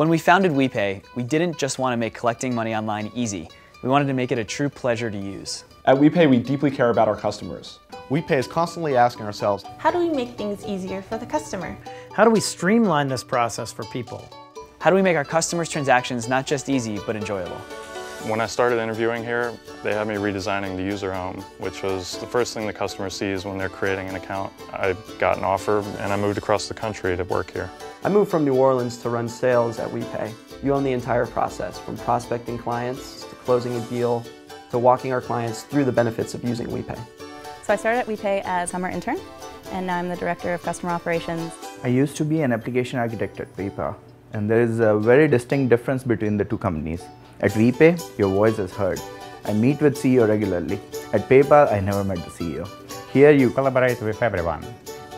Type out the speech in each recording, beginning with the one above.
When we founded WePay, we didn't just want to make collecting money online easy. We wanted to make it a true pleasure to use. At WePay, we deeply care about our customers. WePay is constantly asking ourselves, how do we make things easier for the customer? How do we streamline this process for people? How do we make our customers' transactions not just easy, but enjoyable? When I started interviewing here, they had me redesigning the user home, which was the first thing the customer sees when they're creating an account. I got an offer and I moved across the country to work here. I moved from New Orleans to run sales at WePay. You own the entire process, from prospecting clients to closing a deal to walking our clients through the benefits of using WePay. So I started at WePay as summer intern, and now I'm the Director of Customer Operations. I used to be an application architect at PayPal, and there is a very distinct difference between the two companies. At WePay, your voice is heard. I meet with CEO regularly. At PayPal, I never met the CEO. Here you collaborate with everyone.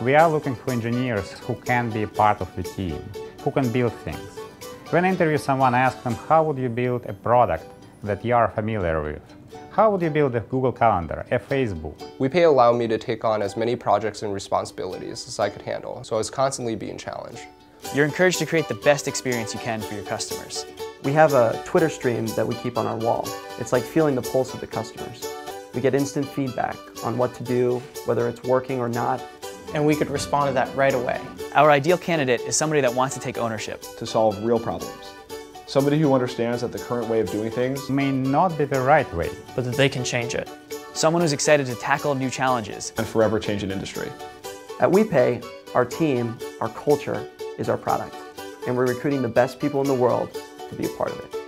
We are looking for engineers who can be part of the team, who can build things. When I interview someone, I ask them, how would you build a product that you are familiar with? How would you build a Google Calendar, a Facebook? WePay allowed me to take on as many projects and responsibilities as I could handle, so I was constantly being challenged. You're encouraged to create the best experience you can for your customers. We have a Twitter stream that we keep on our wall. It's like feeling the pulse of the customers. We get instant feedback on what to do, whether it's working or not. And we could respond to that right away. Our ideal candidate is somebody that wants to take ownership. To solve real problems. Somebody who understands that the current way of doing things may not be the right way, but that they can change it. Someone who's excited to tackle new challenges and forever change an industry. At WePay, our team, our culture is our product, and we're recruiting the best people in the world to be a part of it.